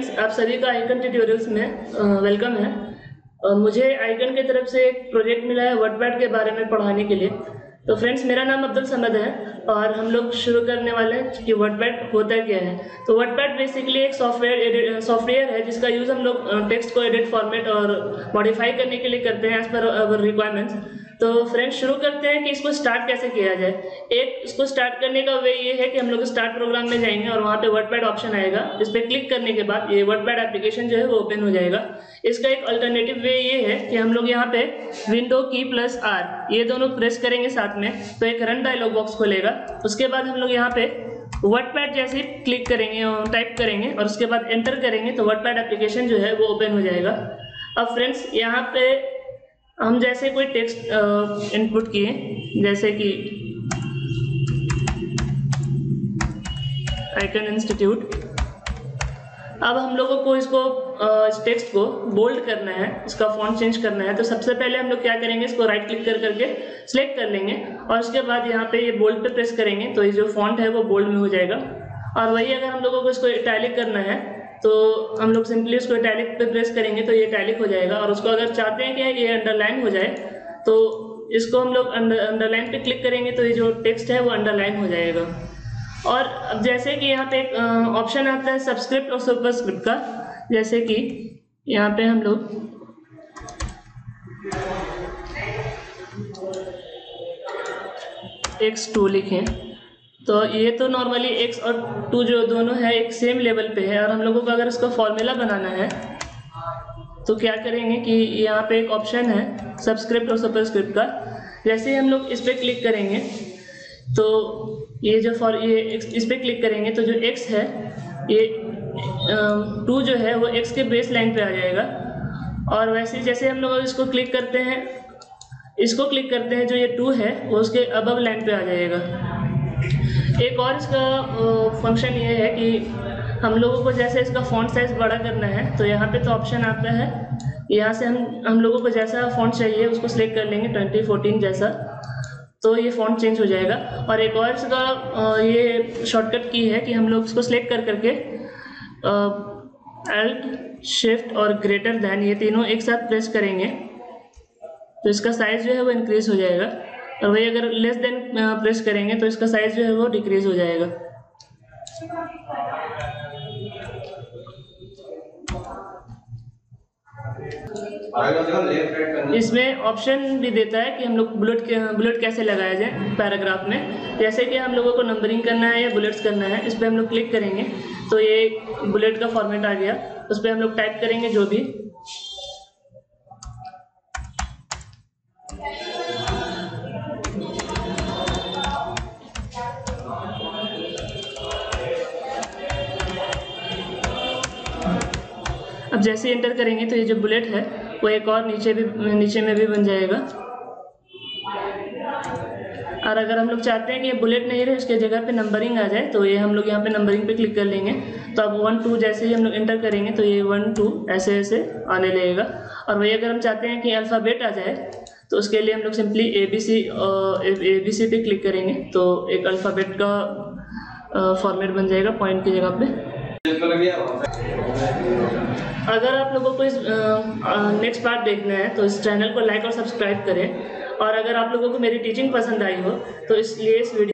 आप सभी का आइकन ट्यूटोरियल्स में वेलकम है। और मुझे आइकन की तरफ़ से एक प्रोजेक्ट मिला है वर्डपैड के बारे में पढ़ाने के लिए। तो फ्रेंड्स मेरा नाम अब्दुल समद है और हम लोग शुरू करने वाले हैं कि वर्डपैड होता क्या है। तो वर्डपैड बेसिकली एक सॉफ्टवेयर सॉफ्टवेयर है जिसका यूज़ हम लोग टेक्स्ट को एडिट फॉर्मेट और मॉडिफाई करने के लिए करते हैं एज पर अवर रिक्वायरमेंट्स तो फ्रेंड्स शुरू करते हैं कि इसको स्टार्ट कैसे किया जाए। एक, इसको स्टार्ट करने का वे ये है कि हम लोग स्टार्ट प्रोग्राम में जाएँगे और वहाँ पे वर्डपैड ऑप्शन आएगा इस पर क्लिक करने के बाद ये वर्डपैड एप्लीकेशन जो है वो ओपन हो जाएगा। इसका एक अल्टरनेटिव वे ये है कि हम लोग यहाँ पे विंडो की प्लस आर ये दोनों प्रेस करेंगे साथ में तो एक रन डायलॉग बॉक्स खोलेगा। उसके बाद हम लोग यहाँ पे वर्डपैड जैसे क्लिक करेंगे और टाइप करेंगे और उसके बाद एंटर करेंगे तो वर्डपैड एप्लीकेशन जो है वो ओपन हो जाएगा। अब फ्रेंड्स यहाँ पे हम जैसे कोई टेक्स्ट इनपुट किए, जैसे कि आइकन इंस्टीट्यूट अब हम लोगों को इसको इस टेक्स्ट को बोल्ड करना है, इसका फॉन्ट चेंज करना है तो सबसे पहले हम लोग क्या करेंगे, इसको राइट क्लिक कर करके सिलेक्ट कर लेंगे, और उसके बाद यहाँ पे ये बोल्ड पे प्रेस करेंगे तो ये जो फॉन्ट है वो बोल्ड में हो जाएगा। और वही अगर हम लोगों को इसको इटैलिक करना है तो हम लोग सिंपली उसको टैलिक पे प्रेस करेंगे तो ये इटैलिक हो जाएगा। और उसको अगर चाहते हैं कि ये अंडरलाइन हो जाए तो इसको हम लोग अंडर अंडरलाइन पे क्लिक करेंगे तो ये जो टेक्स्ट है वो अंडरलाइन हो जाएगा। और अब जैसे कि यहाँ पे एक ऑप्शन आता है सब्सक्रिप्ट और सुपरस्क्रिप्ट का, जैसे कि यहाँ पे हम लोग एक्स टू लिखें। तो ये तो नॉर्मली एक्स और टू जो दोनों है, एक सेम लेवल पे है। और हम लोगों को अगर इसका फॉर्मूला बनाना है तो क्या करेंगे कि यहाँ पे एक ऑप्शन है सबस्क्रिप्ट और सुपरस्क्रिप्ट का। जैसे ही हम लोग इस पर क्लिक करेंगे तो ये जो फॉर ये इस पर क्लिक करेंगे तो जो एक्स है, ये टू जो है, वो एक्स के बेस लाइन पे आ जाएगा। और वैसे जैसे हम लोग इसको क्लिक करते हैं, इसको क्लिक करते हैं, जो ये टू है, वो उसके अबव लाइन पे आ जाएगा। एक और इसका फ़ंक्शन ये है कि हम लोगों को जैसे इसका फ़ॉन्ट साइज़ बड़ा करना है तो यहाँ पे तो ऑप्शन आता है। यहाँ से हम हम लोगों को जैसा फ़ॉन्ट चाहिए, उसको सिलेक्ट कर लेंगे ट्वेंटी फोर्टीन जैसा तो ये फ़ॉन्ट चेंज हो जाएगा। और एक और इसका ये शॉर्टकट की है कि हम लोग इसको सिलेक्ट कर करके एल्ट शिफ्ट और ग्रेटर दैन ये तीनों एक साथ प्रेस करेंगे तो इसका साइज़ जो है वो इंक्रीज हो जाएगा। और वही अगर लेस देन प्रेस करेंगे तो इसका साइज़ जो है वो डिक्रीज हो जाएगा। इसमें ऑप्शन भी देता है कि हम लोग बुलेट बुलेट कैसे लगाया जाए पैराग्राफ में। जैसे कि हम लोगों को नंबरिंग करना है या बुलेट्स करना है, इस पर हम लोग क्लिक करेंगे। तो ये बुलेट का फॉर्मेट आ गया। उस पर हम लोग टाइप करेंगे जो भी। अब जैसे एंटर करेंगे तो ये जो बुलेट है, वो एक और नीचे भी, नीचे में भी बन जाएगा। और अगर हम लोग चाहते हैं कि ये बुलेट नहीं रहे, उसके जगह पे नंबरिंग आ जाए तो ये हम लोग यहाँ पे नंबरिंग पे क्लिक कर लेंगे। तो अब वन टू जैसे ही हम लोग एंटर करेंगे तो ये वन टू ऐसे ऐसे आने लगेगा। और वही अगर हम चाहते हैं कि अल्फ़ाबेट आ जाए तो उसके लिए हम लोग simply A B C A B C पे क्लिक करेंगे तो एक अल्फ़ाबेट का फॉर्मेट बन जाएगा पॉइंट की जगह पे। अगर आप लोगों को इस नेक्स्ट पार्ट देखना है तो इस चैनल को लाइक और सब्सक्राइब करें। और अगर आप लोगों को मेरी टीचिंग पसंद आई हो तो इसलिए इस वीडियो